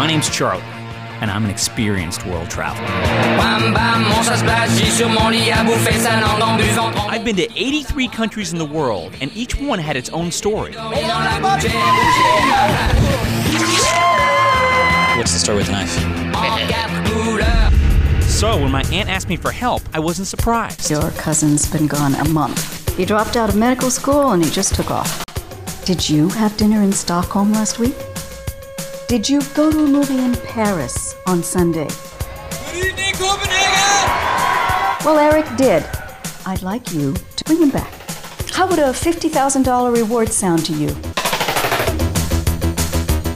My name's Charlie, and I'm an experienced world traveler. I've been to 83 countries in the world, and each one had its own story. What's the story with the knife? So when my aunt asked me for help, I wasn't surprised. Your cousin's been gone a month. He dropped out of medical school and he just took off. Did you have dinner in Stockholm last week? Did you go to a movie in Paris on Sunday? Good evening, Copenhagen! Well, Eric did. I'd like you to bring him back. How would a $50,000 reward sound to you?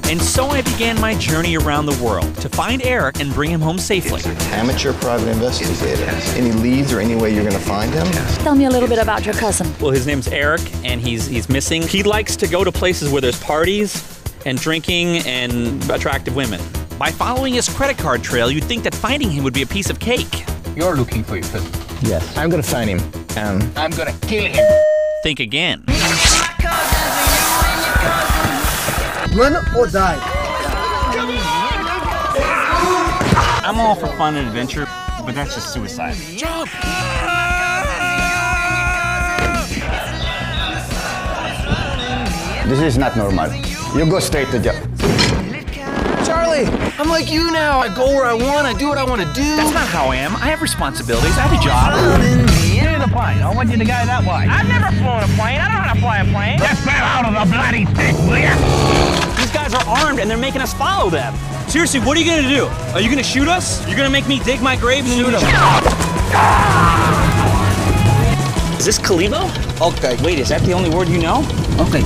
And so I began my journey around the world to find Eric and bring him home safely. Amateur private investigator. Any leads or any way you're going to find him? Tell me a little bit about your cousin. Well, his name's Eric, and he's he's missing. He likes to go to places where there's parties and drinking and attractive women. By following his credit card trail, you'd think that finding him would be a piece of cake. You're looking for your cousin. Yes. I'm going to find him. Um, I'm gonna kill him. Think again. Run or die. I'm all for fun and adventure, but that's just suicide. Jump! this is not normal. You go straight to jail. Charlie, I'm like you now. I go where I want. I do what I want to do. That's not how I am. I have responsibilities. I have a job. Get in the plane. I want you to guy that way. I've never flown a plane. I don't know how to fly a plane. Just bail out of the bloody stick, will ya? These guys are armed and they're making us follow them. Seriously, what are you gonna do? Are you gonna shoot us? You're gonna make me dig my grave and shoot them? Is this Kalibo? Okay. Wait, is that the only word you know? Okay.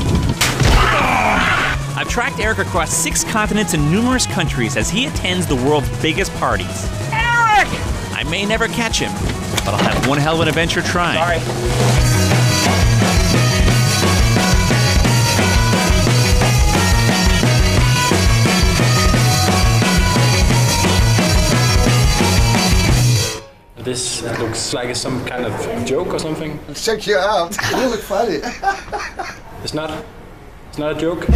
I've tracked Eric across six continents and numerous countries as he attends the world's biggest parties. Eric! I may never catch him, but I'll have one hell of an adventure trying. Sorry. This looks like some kind of joke or something. Check you out. You look funny. It's not. It's not a joke.